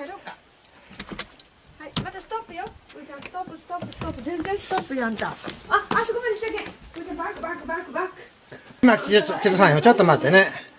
入ろうか。ストップストップ。全然ストップやんた。ああそこまで来たけこれバックバックバックバック。今ちょっと待ってね。